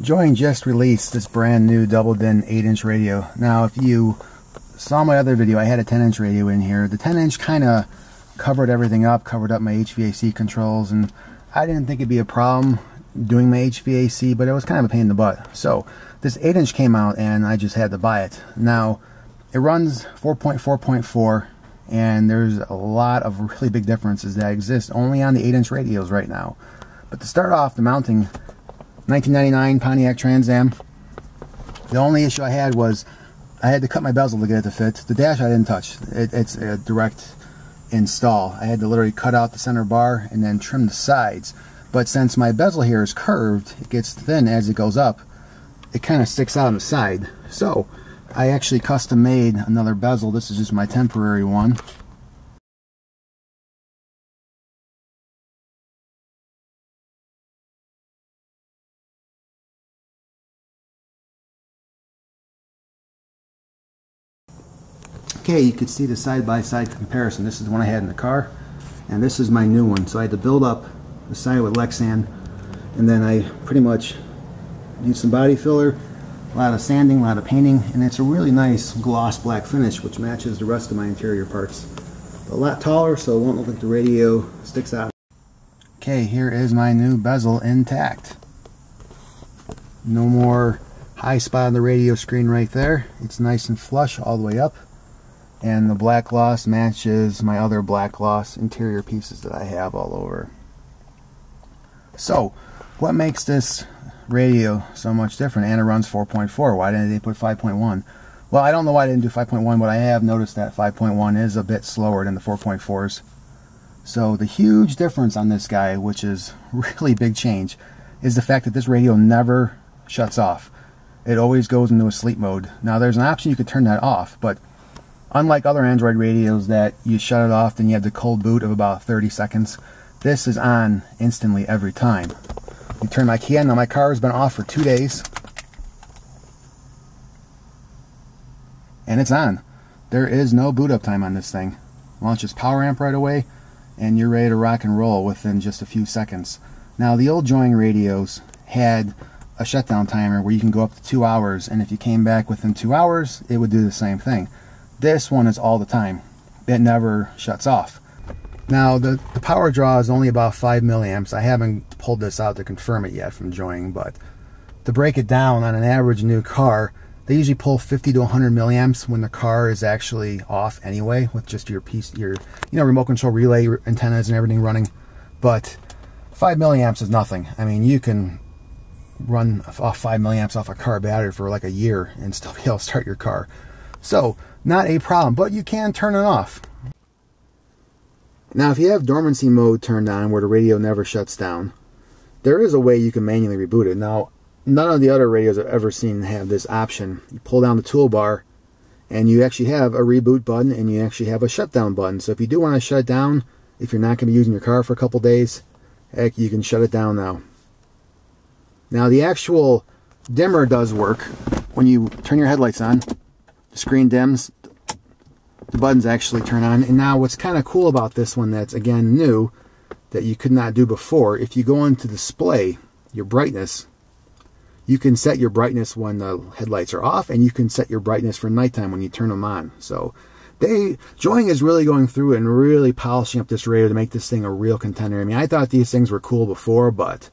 Joying just released this brand new double din 8 inch radio. Now if you saw my other video, I had a 10 inch radio in here. The 10 inch kind of covered everything up, covered up my HVAC controls, and I didn't think it'd be a problem doing my HVAC, but it was kind of a pain in the butt. So this 8 inch came out and I just had to buy it. Now it runs 4.4.4 and there's a lot of really big differences that exist only on the 8 inch radios right now. But to start off, the mounting 1999 Pontiac Trans Am. The only issue I had was I had to cut my bezel to get it to fit. The dash I didn't touch. It, it's a direct install. I had to literally cut out the center bar and then trim the sides. But since my bezel here is curved, it gets thin as it goes up, it kind of sticks out on the side. So I actually custom made another bezel. This is just my temporary one. You can see the side-by-side -side comparison. This is the one I had in the car, and this is my new one. So I had to build up the side with Lexan, and then I pretty much used some body filler, a lot of sanding, a lot of painting, and it's a really nice gloss black finish, which matches the rest of my interior parts. A lot taller, so it won't look like the radio sticks out. Okay, here is my new bezel intact. No more high spot on the radio screen right there. It's nice and flush all the way up and the black gloss matches my other black gloss interior pieces that I have all over. So, what makes this radio so much different? And it runs 4.4. Why didn't they put 5.1? Well, I don't know why they didn't do 5.1, but I have noticed that 5.1 is a bit slower than the 4.4s. So the huge difference on this guy, which is really big change, is the fact that this radio never shuts off. It always goes into a sleep mode. Now there's an option you could turn that off, but Unlike other Android radios that you shut it off and you have the cold boot of about 30 seconds, this is on instantly every time. You turn my key on, now my car has been off for two days. And it's on. There is no boot up time on this thing. Launches PowerAmp right away and you're ready to rock and roll within just a few seconds. Now the old Joying radios had a shutdown timer where you can go up to two hours and if you came back within two hours it would do the same thing. This one is all the time. It never shuts off. Now, the, the power draw is only about 5 milliamps. I haven't pulled this out to confirm it yet from Joying, but to break it down on an average new car, they usually pull 50 to 100 milliamps when the car is actually off anyway, with just your piece, your you know remote control relay antennas and everything running. But 5 milliamps is nothing. I mean, you can run off 5 milliamps off a car battery for like a year and still be able to start your car. So not a problem, but you can turn it off. Now, if you have dormancy mode turned on where the radio never shuts down, there is a way you can manually reboot it. Now, none of the other radios I've ever seen have this option. You pull down the toolbar and you actually have a reboot button and you actually have a shutdown button. So if you do want to shut it down, if you're not going to be using your car for a couple days, heck, you can shut it down now. Now, the actual dimmer does work when you turn your headlights on the screen dims, the buttons actually turn on. And now what's kind of cool about this one that's, again, new, that you could not do before, if you go into display, your brightness, you can set your brightness when the headlights are off, and you can set your brightness for nighttime when you turn them on. So they, Joying is really going through and really polishing up this radio to make this thing a real contender. I mean, I thought these things were cool before, but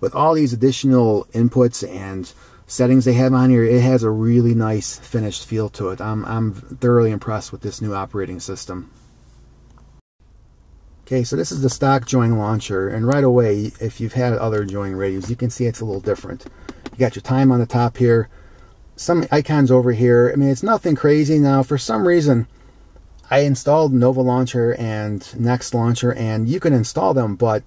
with all these additional inputs and settings they have on here, it has a really nice finished feel to it. I'm, I'm thoroughly impressed with this new operating system. Okay, so this is the stock Joying launcher, and right away, if you've had other Joying radios, you can see it's a little different. You got your time on the top here, some icons over here. I mean, it's nothing crazy. Now, for some reason, I installed Nova Launcher and Next Launcher, and you can install them, but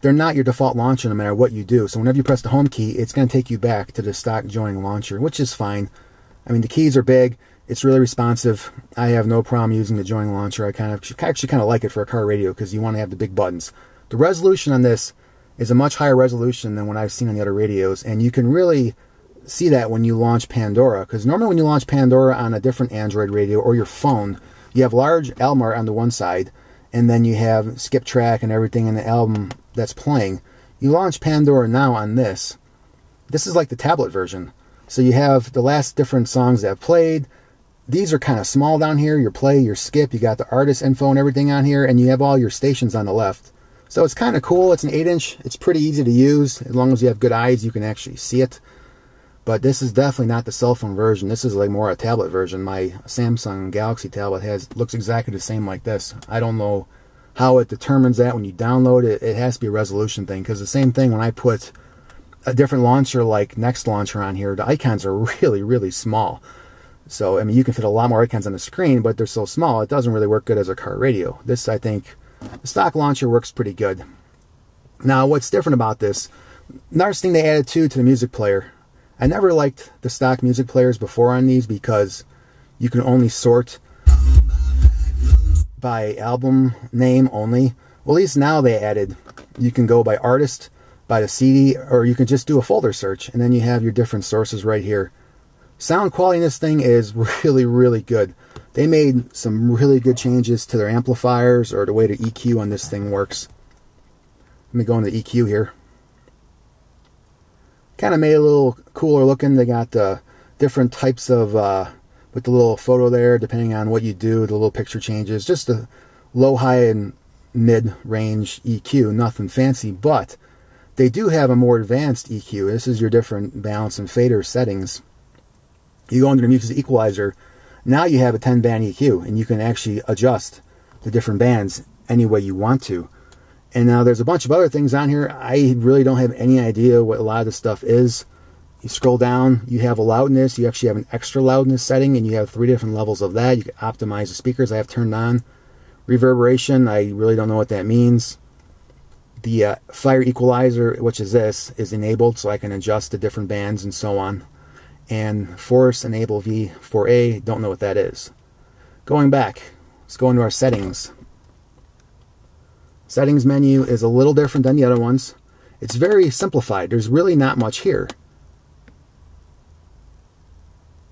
they're not your default launcher no matter what you do. So whenever you press the home key, it's going to take you back to the stock Joying launcher, which is fine. I mean, the keys are big. It's really responsive. I have no problem using the Joying launcher. I kind of actually kind of like it for a car radio because you want to have the big buttons. The resolution on this is a much higher resolution than what I've seen on the other radios, and you can really see that when you launch Pandora because normally when you launch Pandora on a different Android radio or your phone, you have large Elmar on the one side, and then you have skip track and everything in the album that's playing. You launch Pandora now on this, this is like the tablet version. So you have the last different songs that have played. These are kind of small down here. Your play, your skip, you got the artist info and everything on here, and you have all your stations on the left. So it's kind of cool. It's an 8 inch. It's pretty easy to use. As long as you have good eyes, you can actually see it. But this is definitely not the cell phone version. This is like more a tablet version. My Samsung Galaxy tablet has looks exactly the same like this. I don't know how it determines that when you download it. It has to be a resolution thing because the same thing when I put a different launcher like Next Launcher on here, the icons are really, really small. So, I mean, you can fit a lot more icons on the screen, but they're so small, it doesn't really work good as a car radio. This, I think, the stock launcher works pretty good. Now, what's different about this, another thing they added too to the music player I never liked the stock music players before on these because you can only sort by album name only. Well, at least now they added, you can go by artist, by the CD, or you can just do a folder search, and then you have your different sources right here. Sound quality in this thing is really, really good. They made some really good changes to their amplifiers or the way the EQ on this thing works. Let me go into EQ here kind of made it a little cooler looking. They got uh, different types of, uh, with the little photo there, depending on what you do, the little picture changes. Just a low, high, and mid-range EQ, nothing fancy, but they do have a more advanced EQ. This is your different balance and fader settings. You go under the music equalizer, now you have a 10 band EQ, and you can actually adjust the different bands any way you want to. And now there's a bunch of other things on here. I really don't have any idea what a lot of this stuff is. You scroll down, you have a loudness. You actually have an extra loudness setting, and you have three different levels of that. You can optimize the speakers I have turned on. Reverberation, I really don't know what that means. The uh, fire equalizer, which is this, is enabled, so I can adjust the different bands and so on. And force enable V4A, don't know what that is. Going back, let's go into our settings. Settings menu is a little different than the other ones. It's very simplified. There's really not much here.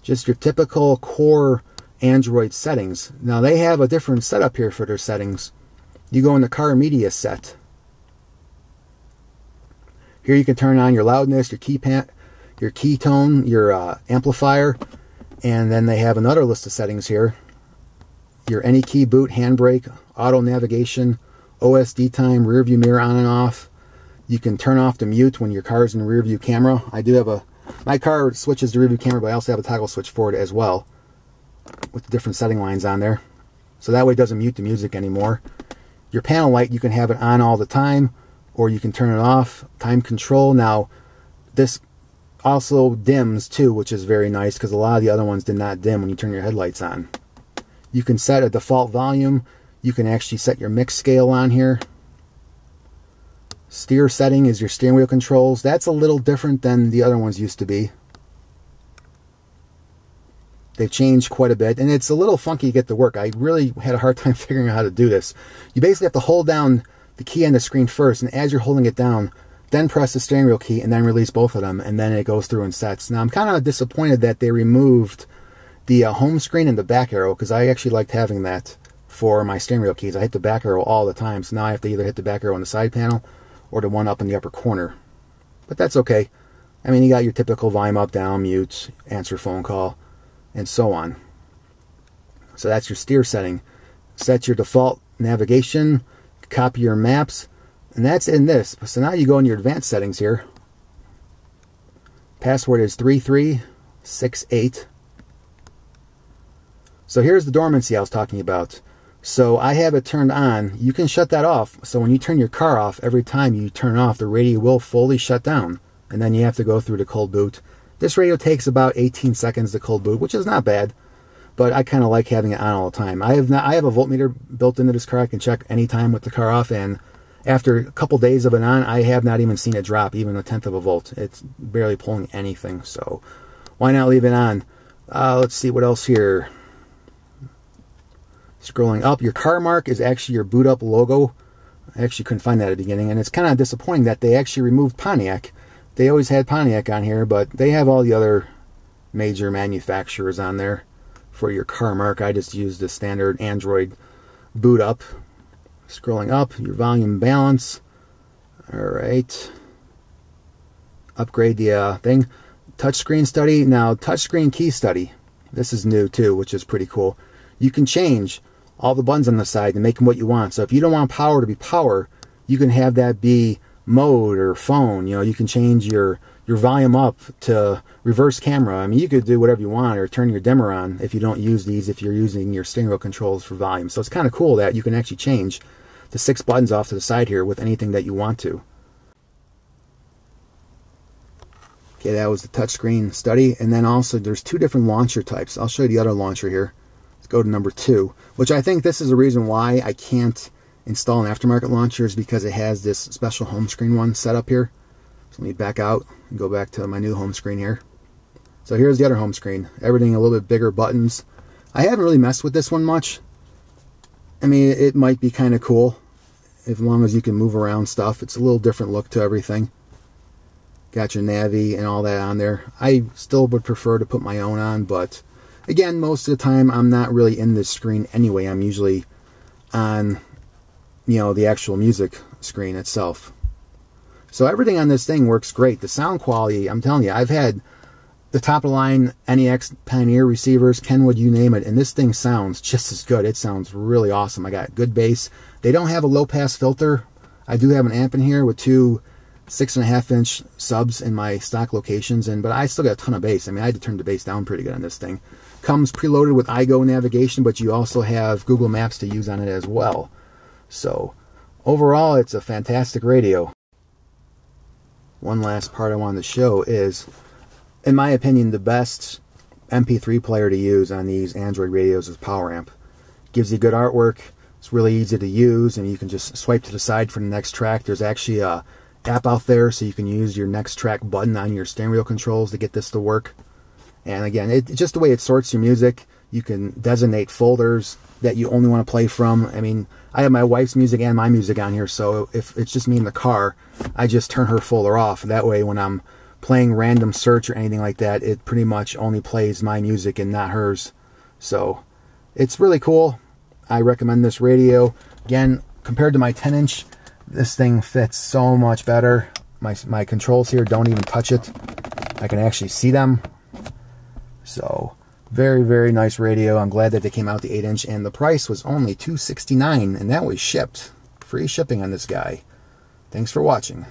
Just your typical core Android settings. Now they have a different setup here for their settings. You go in the car media set. Here you can turn on your loudness, your key pan, your key tone, your uh, amplifier, and then they have another list of settings here. Your any key boot, handbrake, auto navigation, OSD time, rear view mirror on and off. You can turn off the mute when your car is in rear view camera. I do have a, my car switches to rear view camera, but I also have a toggle switch for it as well with the different setting lines on there. So that way it doesn't mute the music anymore. Your panel light, you can have it on all the time or you can turn it off. Time control. Now, this also dims too, which is very nice because a lot of the other ones did not dim when you turn your headlights on. You can set a default volume. You can actually set your mix scale on here. Steer setting is your steering wheel controls. That's a little different than the other ones used to be. They've changed quite a bit, and it's a little funky to get to work. I really had a hard time figuring out how to do this. You basically have to hold down the key on the screen first, and as you're holding it down, then press the steering wheel key and then release both of them, and then it goes through and sets. Now, I'm kind of disappointed that they removed the uh, home screen and the back arrow, because I actually liked having that for my steering wheel keys. I hit the back arrow all the time, so now I have to either hit the back arrow on the side panel or the one up in the upper corner. But that's okay. I mean, you got your typical volume up, down, mute, answer phone call, and so on. So that's your steer setting. Set your default navigation, copy your maps, and that's in this. So now you go in your advanced settings here. Password is 3368. So here's the dormancy I was talking about. So I have it turned on. You can shut that off. So when you turn your car off, every time you turn off, the radio will fully shut down. And then you have to go through the cold boot. This radio takes about 18 seconds to cold boot, which is not bad. But I kind of like having it on all the time. I have not, I have a voltmeter built into this car. I can check anytime with the car off. And after a couple days of it on, I have not even seen it drop even a tenth of a volt. It's barely pulling anything. So why not leave it on? Uh, let's see what else here. Scrolling up, your car mark is actually your boot up logo. I actually couldn't find that at the beginning, and it's kind of disappointing that they actually removed Pontiac. They always had Pontiac on here, but they have all the other major manufacturers on there for your car mark. I just used the standard Android boot up. Scrolling up, your volume balance. All right. upgrade the uh, thing. Touchscreen study. Now, touchscreen key study. This is new too, which is pretty cool. You can change all the buttons on the side to make them what you want. So if you don't want power to be power, you can have that be mode or phone. You know, you can change your your volume up to reverse camera. I mean, you could do whatever you want or turn your dimmer on if you don't use these if you're using your steering wheel controls for volume. So it's kind of cool that you can actually change the six buttons off to the side here with anything that you want to. Okay, that was the touchscreen study. And then also there's two different launcher types. I'll show you the other launcher here. Let's go to number two, which I think this is a reason why I can't install an aftermarket launcher is because it has this special home screen one set up here. So let me back out and go back to my new home screen here. So here's the other home screen. Everything a little bit bigger buttons. I haven't really messed with this one much. I mean, it might be kind of cool as long as you can move around stuff. It's a little different look to everything. Got your Navi and all that on there. I still would prefer to put my own on, but again, most of the time I'm not really in this screen anyway. I'm usually on, you know, the actual music screen itself. So everything on this thing works great. The sound quality, I'm telling you, I've had the top of the line NEX Pioneer receivers, Kenwood, you name it, and this thing sounds just as good. It sounds really awesome. I got good bass. They don't have a low pass filter. I do have an amp in here with two six and a half inch subs in my stock locations, and but I still got a ton of bass. I mean, I had to turn the bass down pretty good on this thing. Comes preloaded with iGo navigation, but you also have Google Maps to use on it as well. So overall, it's a fantastic radio one last part I wanted to show is, in my opinion, the best MP3 player to use on these Android radios is PowerAmp. Gives you good artwork. It's really easy to use, and you can just swipe to the side for the next track. There's actually a app out there, so you can use your next track button on your steering wheel controls to get this to work. And again, it, just the way it sorts your music. You can designate folders that you only want to play from. I mean, I have my wife's music and my music on here, so if it's just me in the car, I just turn her folder off. That way, when I'm playing random search or anything like that, it pretty much only plays my music and not hers. So it's really cool. I recommend this radio. Again, compared to my 10 inch, this thing fits so much better. My, my controls here don't even touch it. I can actually see them. So very, very nice radio. I'm glad that they came out the 8 inch, and the price was only 269, and that was shipped. Free shipping on this guy. Thanks for watching.